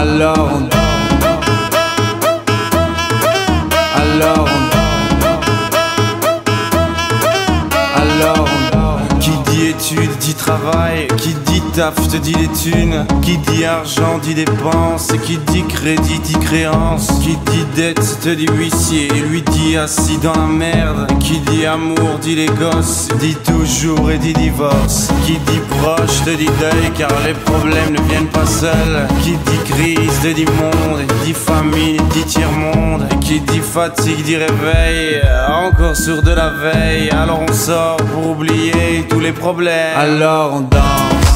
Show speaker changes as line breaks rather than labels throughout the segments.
Alors te les thunes Qui dit argent dit dépenses Qui dit crédit dit créance. Qui dit dette te dit huissier Lui dit assis dans la merde. Qui dit amour dit les gosses Dit toujours et dit divorce. Qui dit proche te dit deuil Car les problèmes ne viennent pas seuls. Qui dit crise te dit monde Dit famine dit tiers-monde Qui dit fatigue dit réveil Encore sur de la veille. Alors on sort pour oublier tous les problèmes. Alors on danse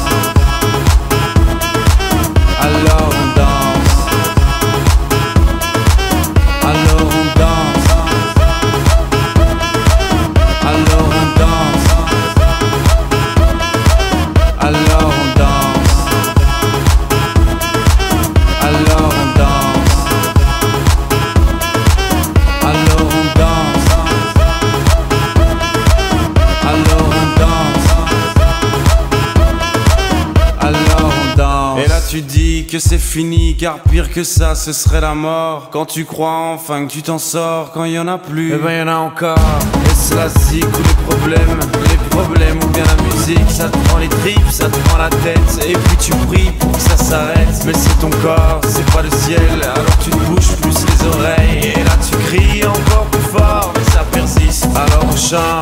que c'est fini, car pire que ça, ce serait la mort. Quand tu crois enfin que tu t'en sors, quand il y en a plus, eh ben y en a encore. Et c'est la zik ou les problèmes, les problèmes ou bien la musique, ça te prend les tripes, ça te prend la tête. Et puis tu pries pour que ça s'arrête. Mais c'est ton corps, c'est pas le ciel, alors tu te bouges plus les oreilles. Et là tu cries encore plus fort, mais ça persiste. Alors on chante.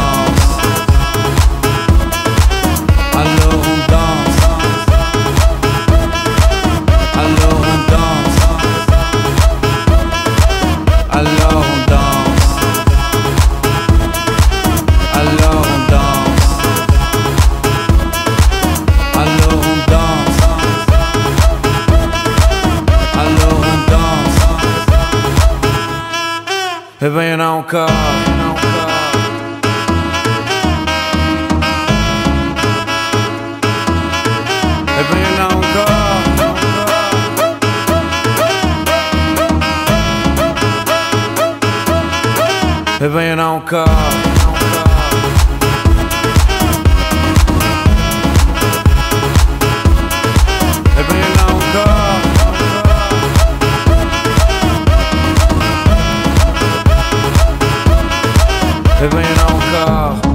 Eh ben y'en a encore. y'en a encore. Eh ben y'en a encore. Eh ben y'en a Eh ben y'en a encore.